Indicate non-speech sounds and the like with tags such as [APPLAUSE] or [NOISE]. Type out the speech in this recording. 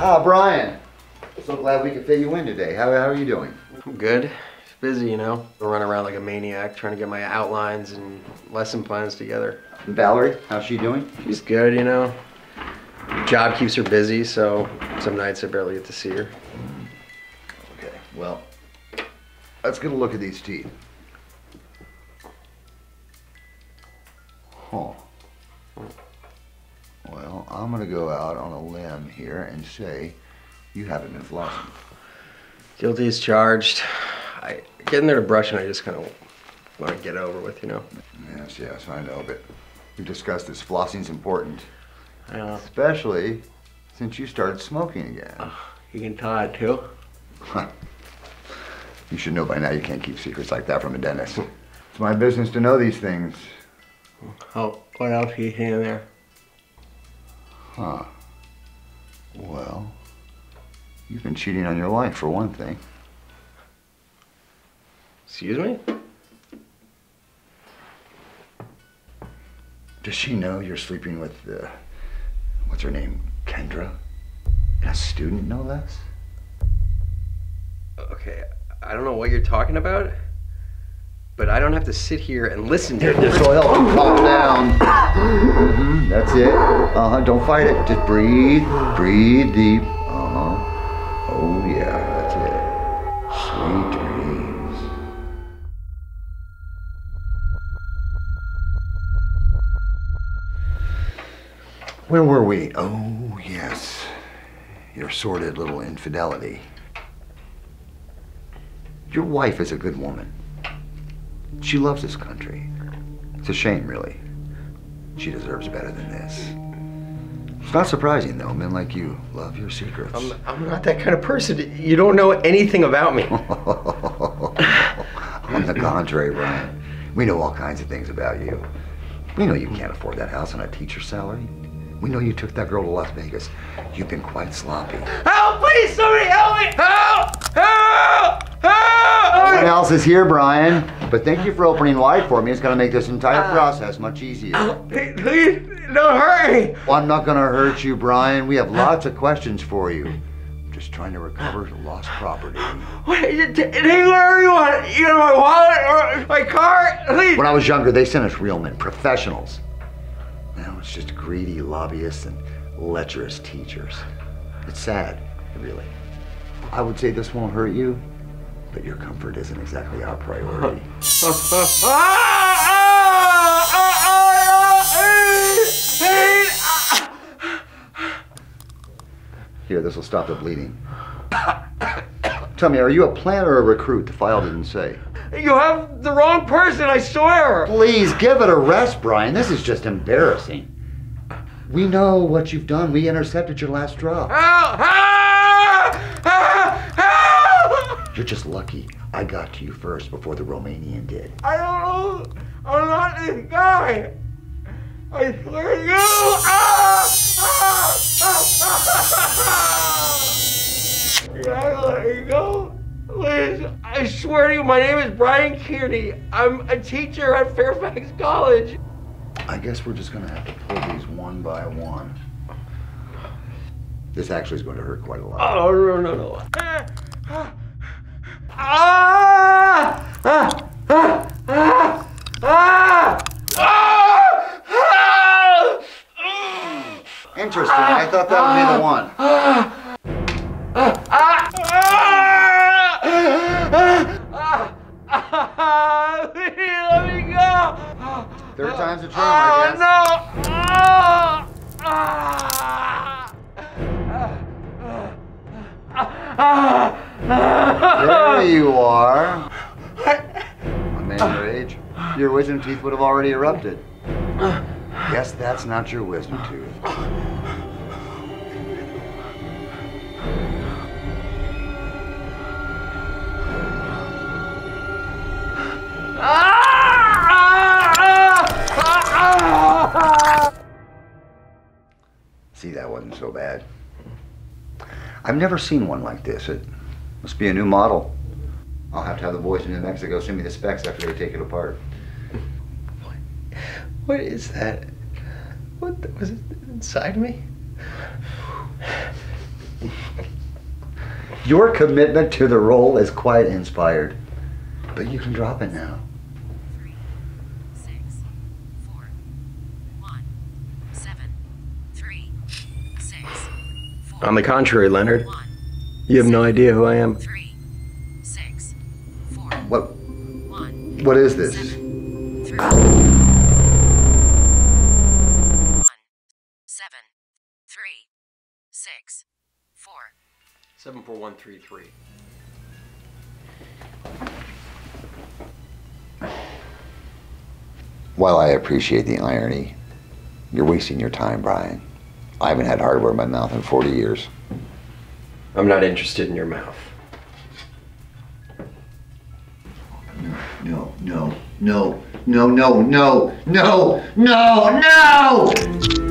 Ah, Brian. So glad we could fit you in today. How, how are you doing? I'm good. Busy, you know. I run around like a maniac trying to get my outlines and lesson plans together. And Valerie, how's she doing? She's good, you know. Job keeps her busy, so some nights I barely get to see her. Okay, well, let's get a look at these teeth. Huh. I'm gonna go out on a limb here and say you haven't been flossing. Guilty as charged. I get in there to brush and I just kind of want to get over with, you know. Yes, yes, I know, but we discussed this. Flossing's important, I know. especially since you started smoking again. You can tell it too. [LAUGHS] You should know by now you can't keep secrets like that from a dentist. It's my business to know these things. Oh, what else are you seeing in there? Huh. Well, you've been cheating on your wife for one thing. Excuse me? Does she know you're sleeping with, uh, what's her name, Kendra? And a student, no less? Okay, I don't know what you're talking about, but I don't have to sit here and listen to Here, this will help calm down. [COUGHS] hmm that's it. Uh huh. Don't fight it. Just breathe. Breathe deep. Uh huh. Oh yeah, that's it. Sweet dreams. Where were we? Oh yes, your sordid little infidelity. Your wife is a good woman. She loves this country. It's a shame, really. She deserves better than this. It's not surprising, though. Men like you love your secrets. I'm, I'm not that kind of person. You don't know anything about me. [LAUGHS] On the contrary, Brian, we know all kinds of things about you. We know you can't afford that house on a teacher's salary. We know you took that girl to Las Vegas. You've been quite sloppy. Help, please, somebody help me! Help! Help! Help! No one else is here, Brian. But thank you for opening wide for me. It's going to make this entire uh, process much easier. Oh, please, please, don't hurt me! Well, I'm not going to hurt you, Brian. We have uh, lots of questions for you. I'm just trying to recover lost property. What, you t- take you want. You know, my wallet or my car, please. When I was younger, they sent us real men, professionals. Now it's just greedy lobbyists and lecherous teachers. It's sad, really. I would say this won't hurt you, but your comfort isn't exactly our priority. [LAUGHS] Here, this will stop the bleeding. Tell me, are you a plant or a recruit? The file didn't say. You have the wrong person, I swear. Please give it a rest, Brian. This is just embarrassing. We know what you've done. We intercepted your last drop. Help! Help! Help! Help! You're just lucky I got to you first before the Romanian did. I don't know. I'm not this guy. I swear to you. Ah! Ah! Ah! Ah! You gotta let me go. Please, I swear to you, my name is Brian Kearney. I'm a teacher at Fairfax College. I guess we're just gonna have to pull these one by one. This actually is going to hurt quite a lot. Oh, no, no, no. Ah! Ah! Ah! Interesting. I thought that would be the one. Let me go! Third time's a charm, I guess. Oh, no! Ah! There you are. A man your age, your wisdom teeth would have already erupted. Guess that's not your wisdom tooth. See, that wasn't so bad. I've never seen one like this. It must be a new model. I'll have to have the boys in New Mexico send me the specs after they take it apart. What, What is that? What the, was it inside me? Your commitment to the role is quite inspired. But you can drop it now. Three, six, four, one, seven, three, six, four, On the contrary, Leonard, one, you have no idea who I am. three, six, four, What one, what is this? three, one, seven, three, six, four. 74133. While I appreciate the irony, you're wasting your time, Brian. I haven't had hardware in my mouth in 40 years. I'm not interested in your mouth. No, no, no, no, no, no, no, no, no!